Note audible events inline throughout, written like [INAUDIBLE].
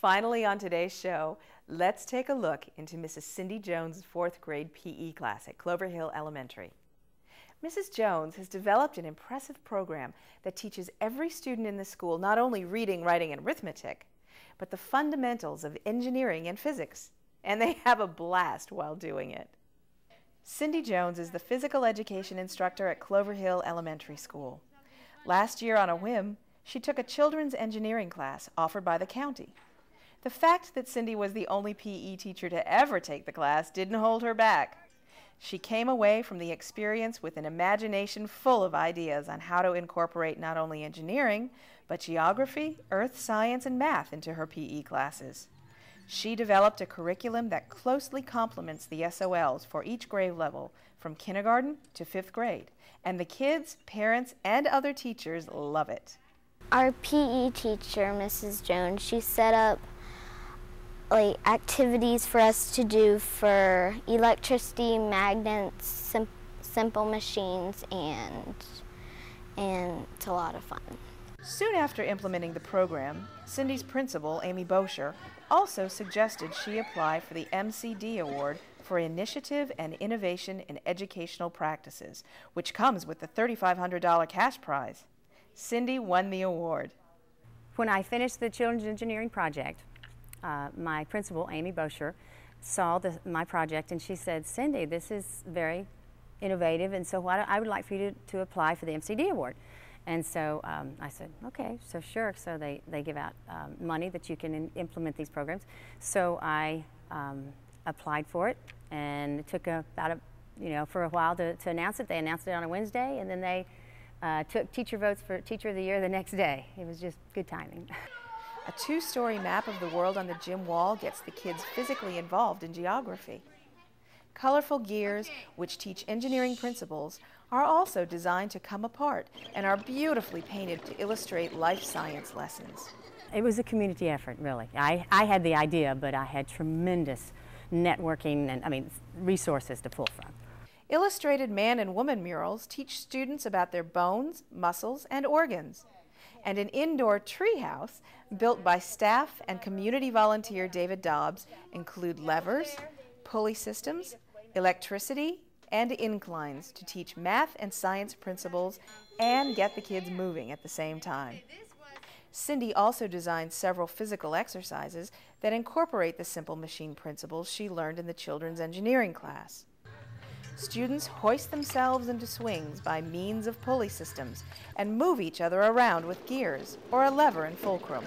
Finally, on today's show, let's take a look into Mrs. Cindy Jones' fourth grade PE class at Clover Hill Elementary. Mrs. Jones has developed an impressive program that teaches every student in the school not only reading, writing, and arithmetic, but the fundamentals of engineering and physics. And they have a blast while doing it. Cindy Jones is the physical education instructor at Clover Hill Elementary School. Last year, on a whim, she took a children's engineering class offered by the county. The fact that Cindy was the only PE teacher to ever take the class didn't hold her back. She came away from the experience with an imagination full of ideas on how to incorporate not only engineering, but geography, earth science, and math into her PE classes. She developed a curriculum that closely complements the SOLs for each grade level, from kindergarten to fifth grade, and the kids, parents, and other teachers love it. Our PE teacher, Mrs. Jones, she set up like activities for us to do for electricity, magnets, sim simple machines, and and it's a lot of fun. Soon after implementing the program, Cindy's principal, Amy Bosher, also suggested she apply for the MCD Award for Initiative and Innovation in Educational Practices, which comes with the $3,500 cash prize. Cindy won the award. When I finished the Children's Engineering Project, uh, my principal, Amy Bosher, saw the, my project and she said, Cindy, this is very innovative and so what, I would like for you to, to apply for the MCD award. And so um, I said, okay, so sure. So they, they give out um, money that you can in, implement these programs. So I um, applied for it and it took about a, you know, for a while to, to announce it. They announced it on a Wednesday and then they uh, took teacher votes for Teacher of the Year the next day. It was just good timing. [LAUGHS] A two-story map of the world on the gym wall gets the kids physically involved in geography. Colorful gears, which teach engineering principles, are also designed to come apart and are beautifully painted to illustrate life science lessons. It was a community effort, really. I, I had the idea, but I had tremendous networking and, I mean, resources to pull from. Illustrated man and woman murals teach students about their bones, muscles, and organs and an indoor treehouse built by staff and community volunteer David Dobbs include levers, pulley systems, electricity, and inclines to teach math and science principles and get the kids moving at the same time. Cindy also designed several physical exercises that incorporate the simple machine principles she learned in the children's engineering class. Students hoist themselves into swings by means of pulley systems and move each other around with gears or a lever and fulcrum.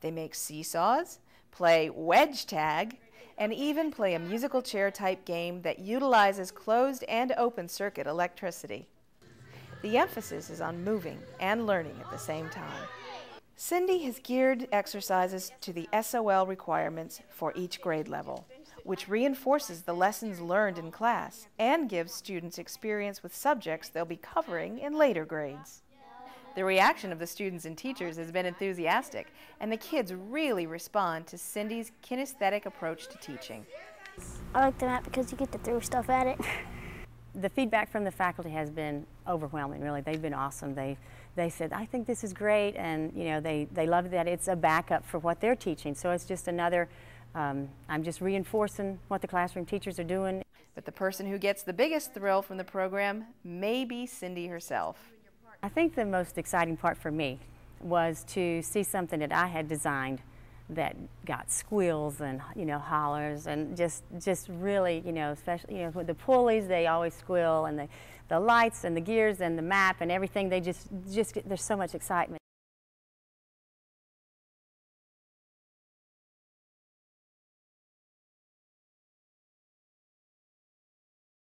They make seesaws, play wedge tag, and even play a musical chair type game that utilizes closed and open circuit electricity. The emphasis is on moving and learning at the same time. Cindy has geared exercises to the SOL requirements for each grade level which reinforces the lessons learned in class and gives students experience with subjects they'll be covering in later grades. The reaction of the students and teachers has been enthusiastic, and the kids really respond to Cindy's kinesthetic approach to teaching. I like the map because you get to throw stuff at it. [LAUGHS] the feedback from the faculty has been overwhelming, really. They've been awesome. They, they said, I think this is great, and you know, they, they love that it's a backup for what they're teaching. So it's just another um, I'm just reinforcing what the classroom teachers are doing. But the person who gets the biggest thrill from the program may be Cindy herself. I think the most exciting part for me was to see something that I had designed that got squeals and you know hollers and just just really you know especially you know with the pulleys they always squeal and the the lights and the gears and the map and everything they just just get, there's so much excitement